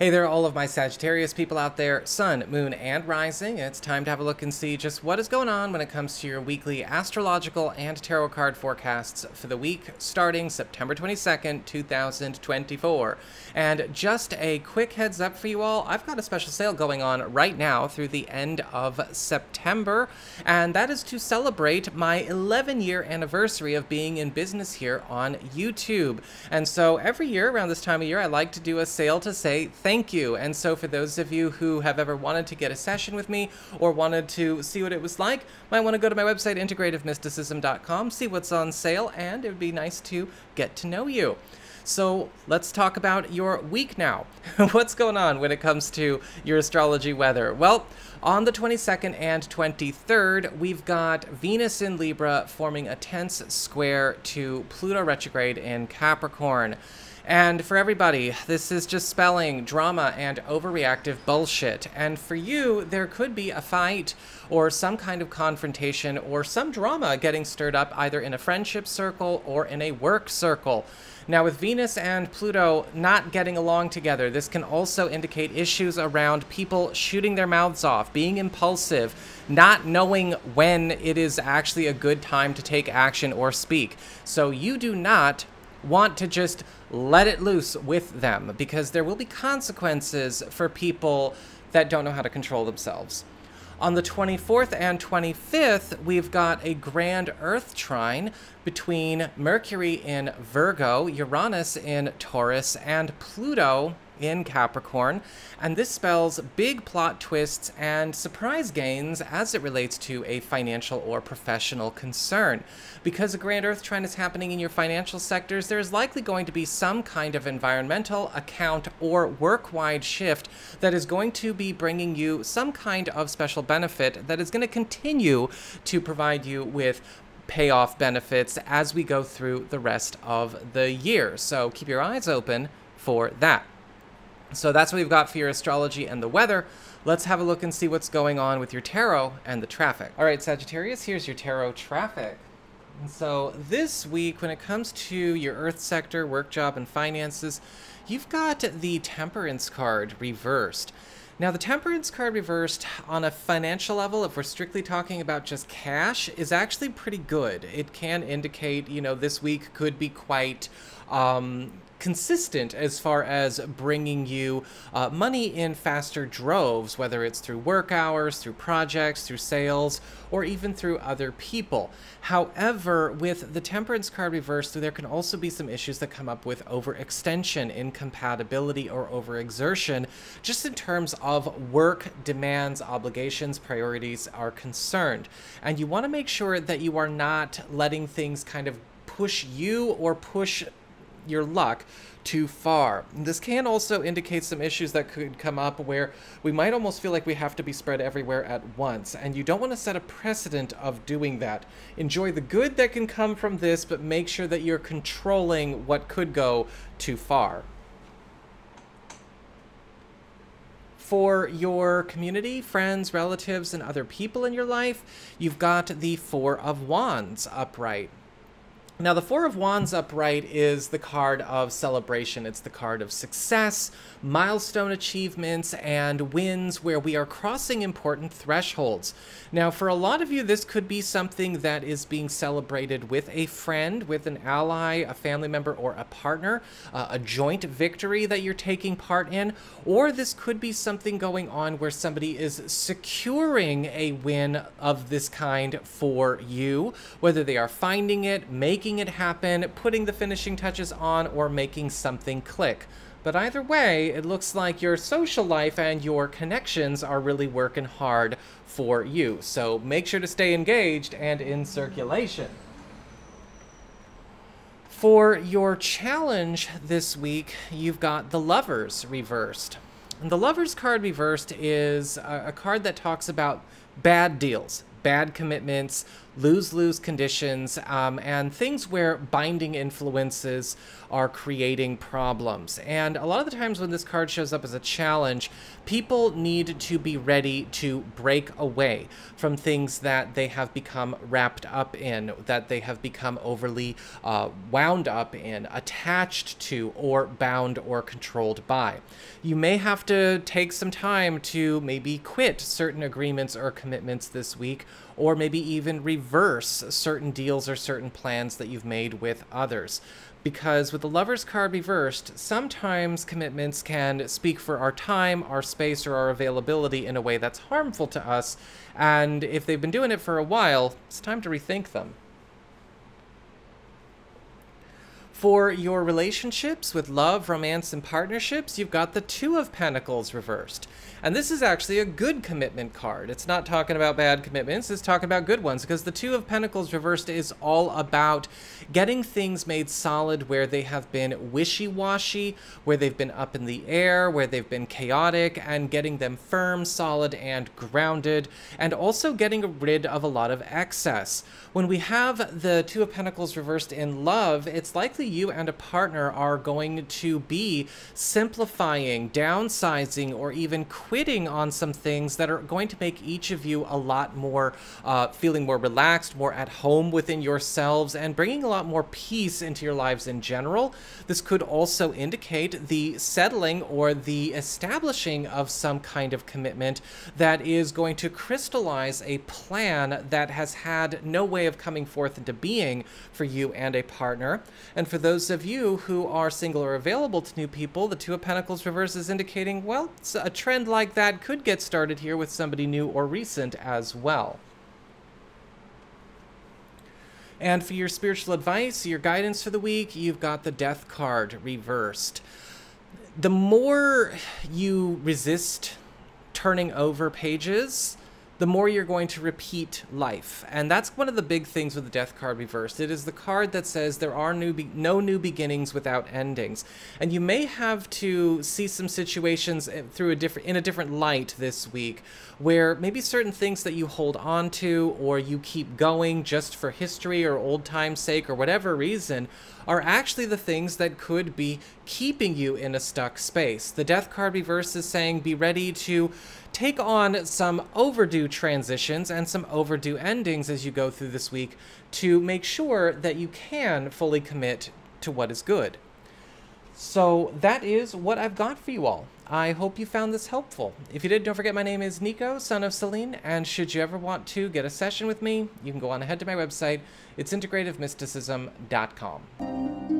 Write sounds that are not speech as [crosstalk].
Hey there, all of my Sagittarius people out there, Sun, Moon, and Rising. It's time to have a look and see just what is going on when it comes to your weekly astrological and tarot card forecasts for the week starting September 22nd, 2024. And just a quick heads up for you all, I've got a special sale going on right now through the end of September, and that is to celebrate my 11 year anniversary of being in business here on YouTube. And so every year around this time of year, I like to do a sale to say thank you. And so for those of you who have ever wanted to get a session with me or wanted to see what it was like, might want to go to my website, integrativemysticism.com, see what's on sale, and it would be nice to get to know you. So let's talk about your week now. [laughs] What's going on when it comes to your astrology weather? Well, on the 22nd and 23rd, we've got Venus in Libra forming a tense square to Pluto retrograde in Capricorn. And for everybody, this is just spelling drama and overreactive bullshit. And for you, there could be a fight or some kind of confrontation or some drama getting stirred up either in a friendship circle or in a work circle. Now, with Venus and Pluto not getting along together, this can also indicate issues around people shooting their mouths off, being impulsive, not knowing when it is actually a good time to take action or speak. So you do not want to just let it loose with them because there will be consequences for people that don't know how to control themselves. On the 24th and 25th, we've got a grand Earth trine between Mercury in Virgo, Uranus in Taurus, and Pluto in Capricorn, and this spells big plot twists and surprise gains as it relates to a financial or professional concern. Because a Grand Earth trine is happening in your financial sectors, there is likely going to be some kind of environmental, account, or work-wide shift that is going to be bringing you some kind of special benefit that is going to continue to provide you with payoff benefits as we go through the rest of the year. So keep your eyes open for that. So that's what we've got for your astrology and the weather. Let's have a look and see what's going on with your tarot and the traffic. All right, Sagittarius, here's your tarot traffic. And so this week, when it comes to your earth sector, work job, and finances, you've got the temperance card reversed. Now, the temperance card reversed on a financial level, if we're strictly talking about just cash, is actually pretty good. It can indicate, you know, this week could be quite um, consistent as far as bringing you uh, money in faster droves, whether it's through work hours, through projects, through sales, or even through other people. However, with the temperance card reversed, there can also be some issues that come up with overextension, incompatibility, or overexertion, just in terms of work demands, obligations, priorities are concerned. And you want to make sure that you are not letting things kind of push you or push your luck too far. This can also indicate some issues that could come up where we might almost feel like we have to be spread everywhere at once, and you don't want to set a precedent of doing that. Enjoy the good that can come from this, but make sure that you're controlling what could go too far. for your community, friends, relatives, and other people in your life, you've got the Four of Wands upright. Now, the Four of Wands upright is the card of celebration. It's the card of success, milestone achievements, and wins where we are crossing important thresholds. Now, for a lot of you, this could be something that is being celebrated with a friend, with an ally, a family member, or a partner, uh, a joint victory that you're taking part in, or this could be something going on where somebody is securing a win of this kind for you, whether they are finding it, making making it happen, putting the finishing touches on, or making something click. But either way, it looks like your social life and your connections are really working hard for you. So make sure to stay engaged and in circulation. For your challenge this week, you've got the Lovers reversed. And the Lovers card reversed is a, a card that talks about bad deals, bad commitments, lose lose conditions um, and things where binding influences are creating problems. And a lot of the times when this card shows up as a challenge, people need to be ready to break away from things that they have become wrapped up in, that they have become overly uh, wound up in, attached to, or bound or controlled by. You may have to take some time to maybe quit certain agreements or commitments this week, or maybe even reverse certain deals or certain plans that you've made with others because with the Lover's card reversed, sometimes commitments can speak for our time, our space, or our availability in a way that's harmful to us, and if they've been doing it for a while, it's time to rethink them. For your relationships with love, romance, and partnerships, you've got the Two of Pentacles reversed. And this is actually a good commitment card. It's not talking about bad commitments, it's talking about good ones because the Two of Pentacles reversed is all about getting things made solid where they have been wishy-washy, where they've been up in the air, where they've been chaotic, and getting them firm, solid, and grounded, and also getting rid of a lot of excess. When we have the Two of Pentacles reversed in love, it's likely you and a partner are going to be simplifying, downsizing, or even quitting on some things that are going to make each of you a lot more uh, feeling more relaxed, more at home within yourselves, and bringing a lot more peace into your lives in general. This could also indicate the settling or the establishing of some kind of commitment that is going to crystallize a plan that has had no way of coming forth into being for you and a partner. And for those of you who are single or available to new people, the Two of Pentacles reverse is indicating, well, a trend like that could get started here with somebody new or recent as well. And for your spiritual advice, your guidance for the week, you've got the death card reversed. The more you resist turning over pages, the more you're going to repeat life. And that's one of the big things with the death card reversed. It is the card that says there are new no new beginnings without endings. And you may have to see some situations eh, through a different in a different light this week where maybe certain things that you hold on to or you keep going just for history or old time's sake or whatever reason are actually the things that could be keeping you in a stuck space. The death card reverse is saying be ready to take on some overdue transitions and some overdue endings as you go through this week to make sure that you can fully commit to what is good. So that is what I've got for you all. I hope you found this helpful. If you did, don't forget my name is Nico, son of Selene, and should you ever want to get a session with me, you can go on ahead to my website. It's integrativemysticism.com.